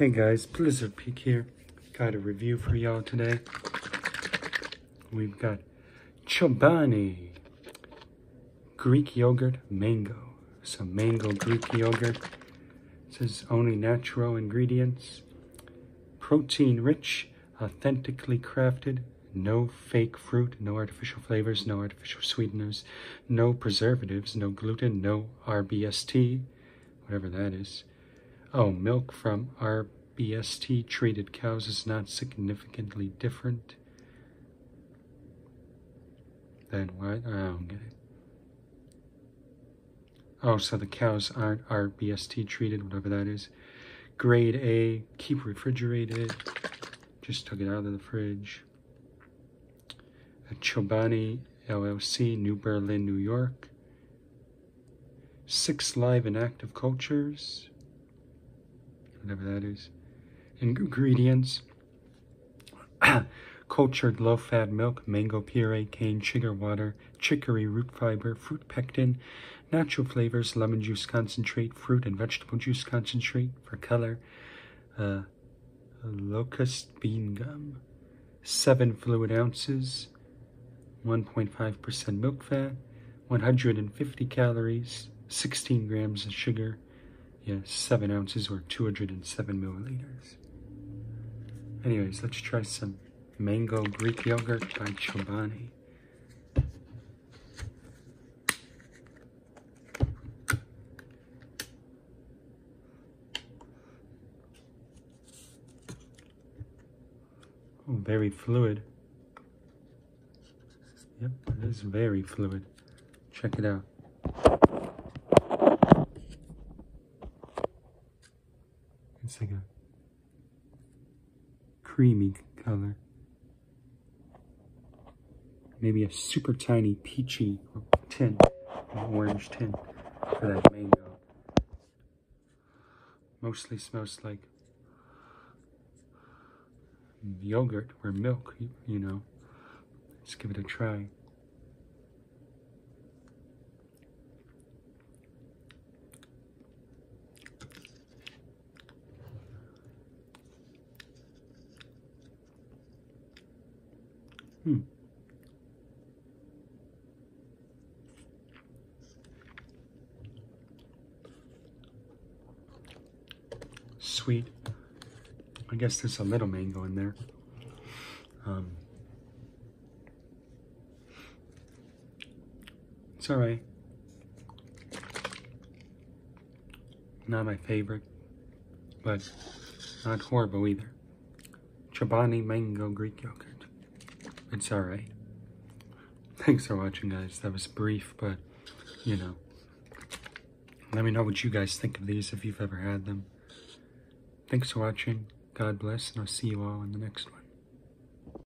Hey guys, Blizzard Peak here. Got a review for y'all today. We've got Chobani Greek yogurt mango. Some mango Greek yogurt. It says only natural ingredients. Protein rich, authentically crafted, no fake fruit, no artificial flavors, no artificial sweeteners, no preservatives, no gluten, no RBST, whatever that is. Oh, milk from RBST treated cows is not significantly different than what? I don't get it. Oh, so the cows aren't RBST treated, whatever that is. Grade A, keep refrigerated. Just took it out of the fridge. Chobani LLC, New Berlin, New York. Six live and active cultures whatever that is. Ingredients. Cultured low fat milk, mango puree, cane sugar water, chicory root fiber, fruit pectin, natural flavors, lemon juice concentrate, fruit and vegetable juice concentrate for color, uh, locust bean gum, 7 fluid ounces, 1.5% milk fat, 150 calories, 16 grams of sugar, yeah, 7 ounces or 207 milliliters. Anyways, let's try some mango Greek yogurt by Chobani. Oh, very fluid. Yep, it is very fluid. Check it out. It's like a creamy color. Maybe a super tiny peachy tint, orange tint for that mango. Mostly smells like yogurt or milk, you know. Let's give it a try. Sweet. I guess there's a little mango in there. Um, it's alright. Not my favorite, but not horrible either. Chobani Mango Greek Yogurt. It's alright. Thanks for watching, guys. That was brief, but, you know. Let me know what you guys think of these if you've ever had them. Thanks for watching. God bless, and I'll see you all in the next one.